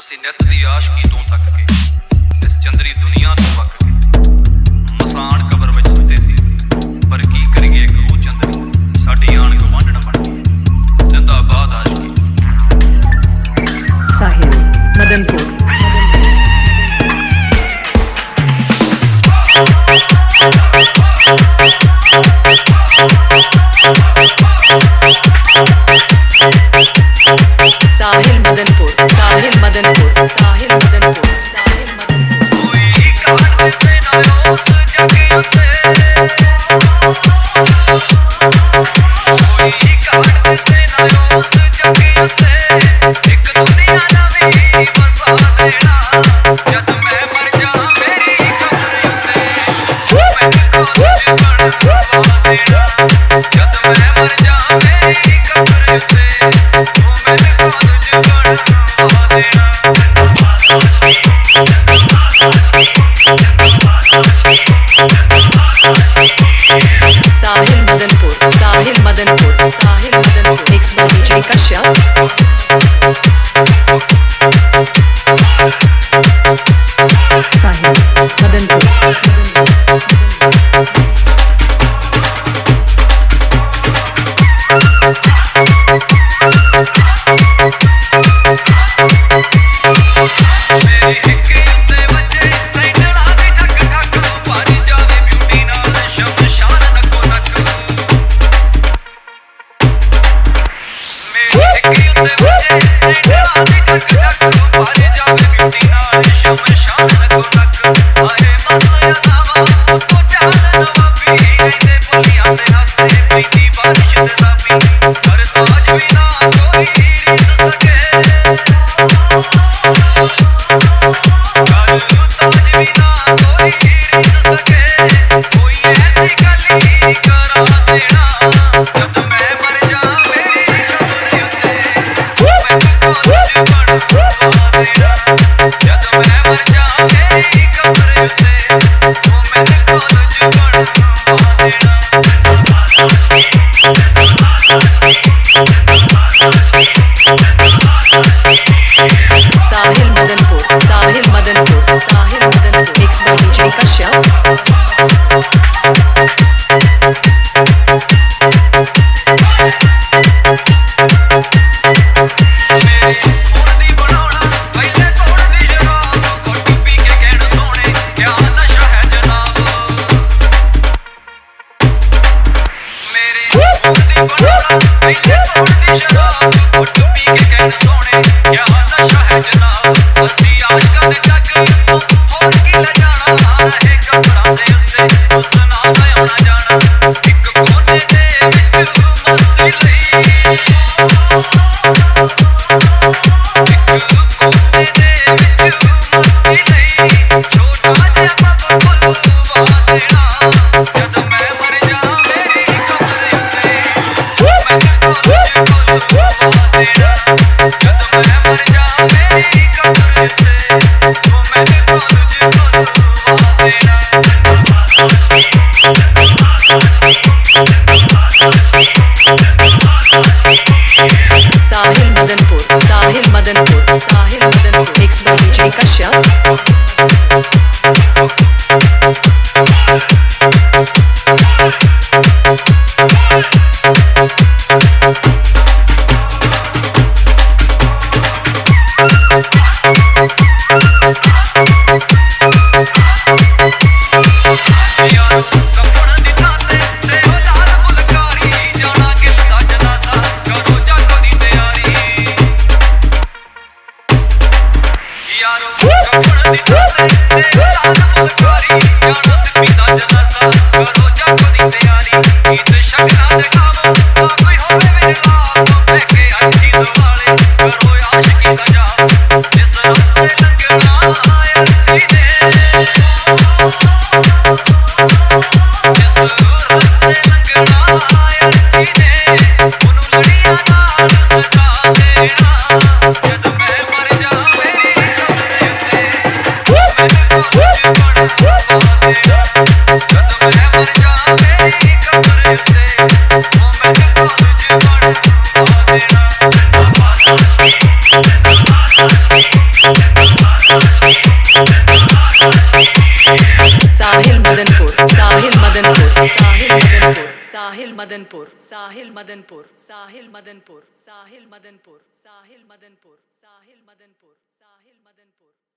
ਅਸੀਂ ਨਿਤ ਦੀ ਆਸ਼ਕੀ ਤੋਂ ਤੱਕ ਕੇ ਇਸ ਚੰਦਰੀ ਦੁਨੀਆ ਤੋਂ ਵੱਖ Madanpur Sahil Madanpur Sahil Madanpur mix by J Kashyap Thank Madanpur Sahil Madanpur Sahil Madanpur Sahil Madanpur Sahil Madanpur Sahil Madanpur Sahil Madanpur